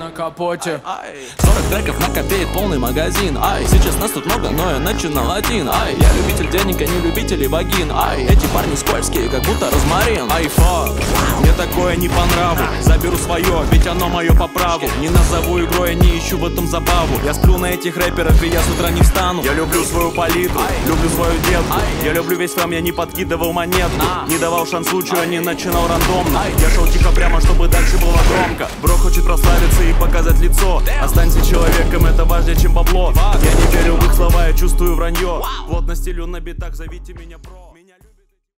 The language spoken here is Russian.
на капоте. 40 треков накопеет полный магазин. Ай, сейчас нас тут много, но я начинал один. Ай, я любитель денег, а не любитель вагин. Ай, эти парни скользкие, как будто розмарин. Ай, фак, мне такое не по нраву. Заберу свое, ведь оно мое по праву. Не назову игрой, я не ищу в этом забаву. Я сплю на этих рэперах, и я с утра не встану. Я люблю свою палитру, люблю свою детку. Я люблю весь фам, я не подкидывал монетку. Не давал шанс случаю, а не начинал рандомно. Я шел тихо прямо, чтобы дальше было прославиться и показать лицо. Останься человеком, это важнее, чем бабло. Я не верю в их слова, я чувствую вранье. Плотно стелю на битах, зовите меня про